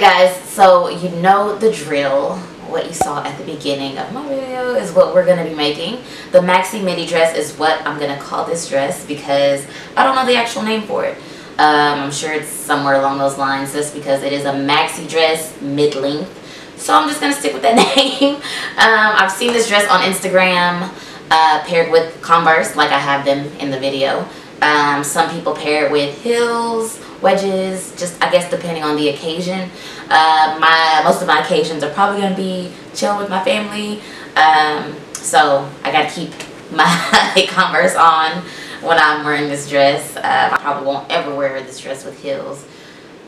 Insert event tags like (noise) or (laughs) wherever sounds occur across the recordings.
Guys, so you know the drill. What you saw at the beginning of my video is what we're going to be making. The maxi midi dress is what I'm going to call this dress because I don't know the actual name for it. Um, I'm sure it's somewhere along those lines just because it is a maxi dress mid-length. So I'm just going to stick with that (laughs) name. Um, I've seen this dress on Instagram uh, paired with Converse like I have them in the video. Um, some people pair it with heels, wedges, just I guess depending on the occasion. Uh, my Most of my occasions are probably going to be chill with my family. Um, so I got to keep (laughs) my Converse on when I'm wearing this dress. Uh, I probably won't ever wear this dress with heels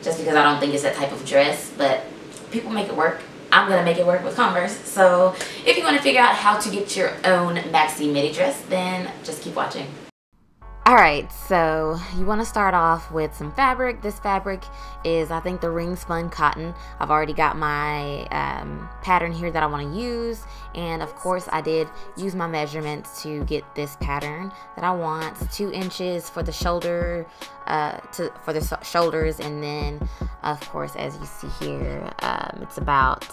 just because I don't think it's that type of dress. But people make it work. I'm going to make it work with Converse. So if you want to figure out how to get your own maxi midi dress, then just keep watching. Alright, so you want to start off with some fabric. This fabric is, I think, the ring spun cotton. I've already got my um, pattern here that I want to use. And of course, I did use my measurements to get this pattern that I want. Two inches for the shoulder, uh, to, for the shoulders. And then, of course, as you see here, um, it's about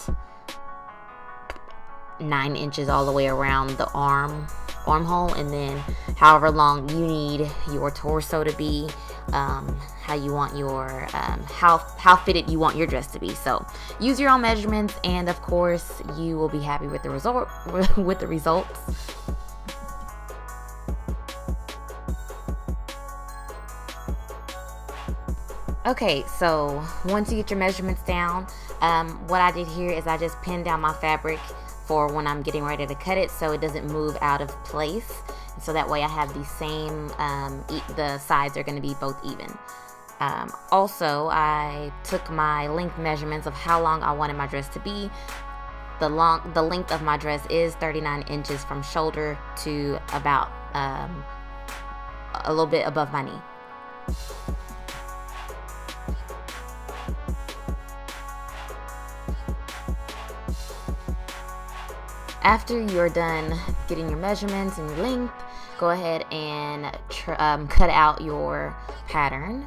nine inches all the way around the arm armhole and then however long you need your torso to be um, how you want your um, how how fitted you want your dress to be. So use your own measurements and of course you will be happy with the result (laughs) with the results. Okay, so once you get your measurements down, um, what I did here is I just pinned down my fabric for when I'm getting ready to cut it so it doesn't move out of place. So that way I have the same, um, e the sides are going to be both even. Um, also, I took my length measurements of how long I wanted my dress to be. The long, the length of my dress is 39 inches from shoulder to about um, a little bit above my knee. After you're done getting your measurements and your length, go ahead and um, cut out your pattern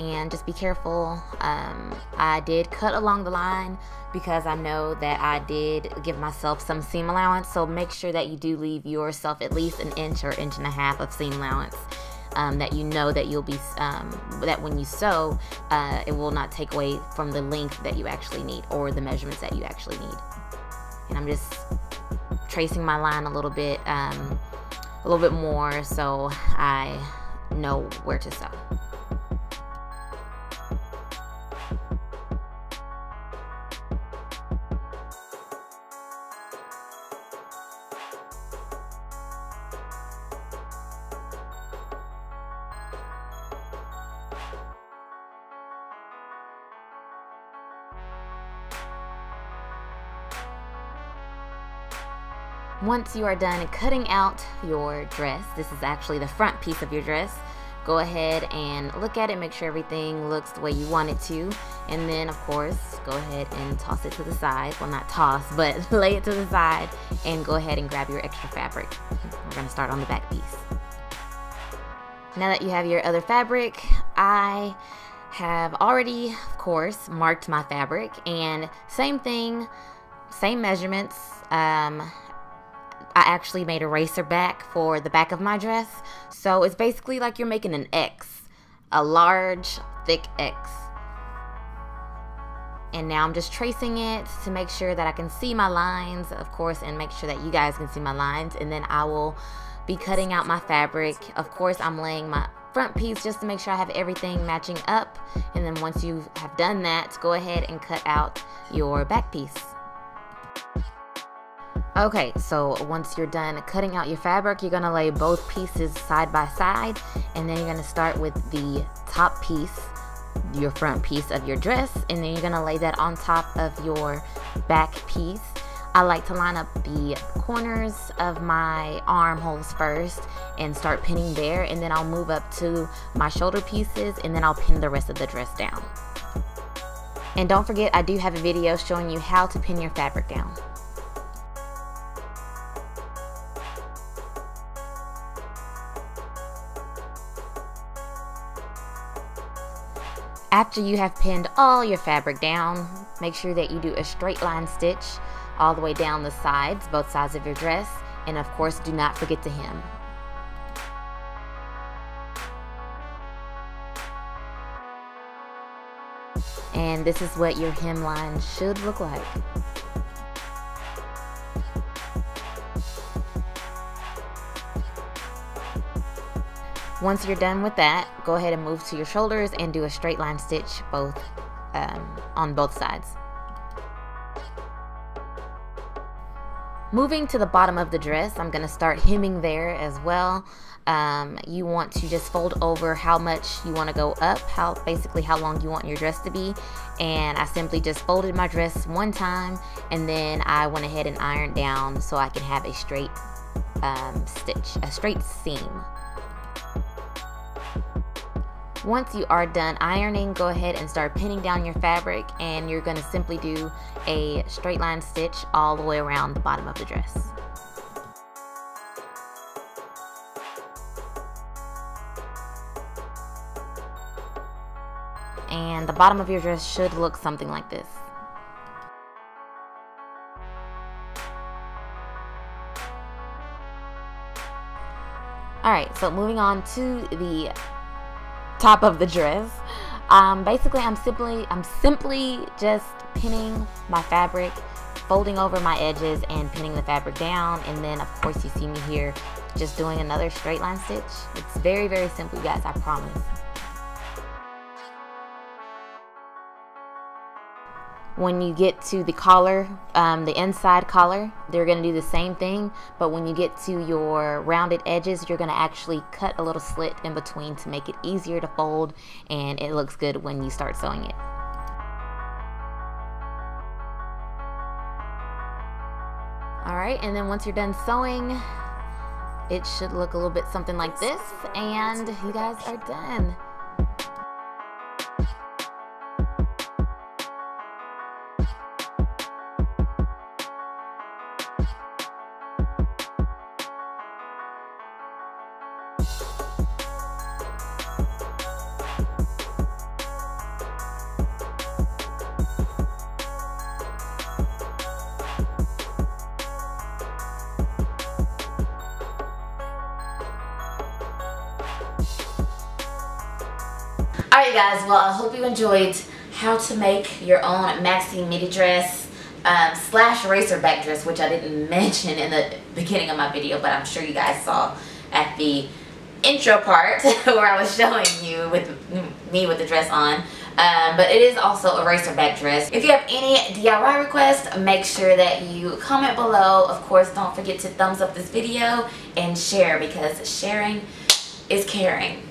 and just be careful. Um, I did cut along the line because I know that I did give myself some seam allowance. So make sure that you do leave yourself at least an inch or inch and a half of seam allowance. Um, that you know that you'll be um, that when you sew, uh, it will not take away from the length that you actually need or the measurements that you actually need. And I'm just tracing my line a little bit, um, a little bit more so I know where to sew. Once you are done cutting out your dress, this is actually the front piece of your dress, go ahead and look at it, make sure everything looks the way you want it to, and then of course, go ahead and toss it to the side. Well, not toss, but (laughs) lay it to the side and go ahead and grab your extra fabric. We're gonna start on the back piece. Now that you have your other fabric, I have already, of course, marked my fabric and same thing, same measurements. Um, I actually made a racer back for the back of my dress. So it's basically like you're making an X, a large, thick X. And now I'm just tracing it to make sure that I can see my lines, of course, and make sure that you guys can see my lines. And then I will be cutting out my fabric. Of course, I'm laying my front piece just to make sure I have everything matching up. And then once you have done that, go ahead and cut out your back piece. Okay, so once you're done cutting out your fabric, you're gonna lay both pieces side by side, and then you're gonna start with the top piece, your front piece of your dress, and then you're gonna lay that on top of your back piece. I like to line up the corners of my armholes first and start pinning there, and then I'll move up to my shoulder pieces, and then I'll pin the rest of the dress down. And don't forget, I do have a video showing you how to pin your fabric down. After you have pinned all your fabric down, make sure that you do a straight line stitch all the way down the sides, both sides of your dress, and of course do not forget to hem. And this is what your hemline should look like. Once you're done with that, go ahead and move to your shoulders and do a straight line stitch both um, on both sides. Moving to the bottom of the dress, I'm going to start hemming there as well. Um, you want to just fold over how much you want to go up, how basically how long you want your dress to be. And I simply just folded my dress one time and then I went ahead and ironed down so I can have a straight um, stitch, a straight seam. Once you are done ironing, go ahead and start pinning down your fabric and you're going to simply do a straight line stitch all the way around the bottom of the dress. And the bottom of your dress should look something like this. Alright, so moving on to the top of the dress. Um, basically, I'm simply I'm simply just pinning my fabric, folding over my edges and pinning the fabric down. And then, of course, you see me here just doing another straight line stitch. It's very, very simple, guys, I promise. When you get to the collar, um, the inside collar, they're going to do the same thing. But when you get to your rounded edges, you're going to actually cut a little slit in between to make it easier to fold and it looks good when you start sewing it. Alright, and then once you're done sewing, it should look a little bit something like this and you guys are done. Alright guys, well I hope you enjoyed how to make your own maxi midi dress um, slash racer back dress, which I didn't (laughs) mention in the beginning of my video, but I'm sure you guys saw at the intro part (laughs) where I was showing you with me with the dress on. Um, but it is also a racer back dress. If you have any DIY requests, make sure that you comment below. Of course, don't forget to thumbs up this video and share because sharing is caring.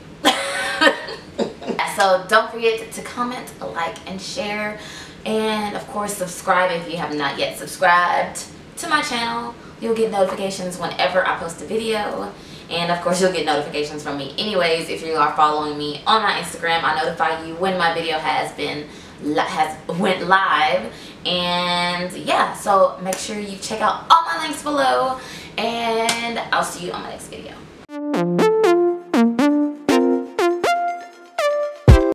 So don't forget to comment, like, and share. And of course, subscribe if you have not yet subscribed to my channel. You'll get notifications whenever I post a video. And of course, you'll get notifications from me anyways. If you are following me on my Instagram, I notify you when my video has been has went live and yeah so make sure you check out all my links below and I'll see you on my next video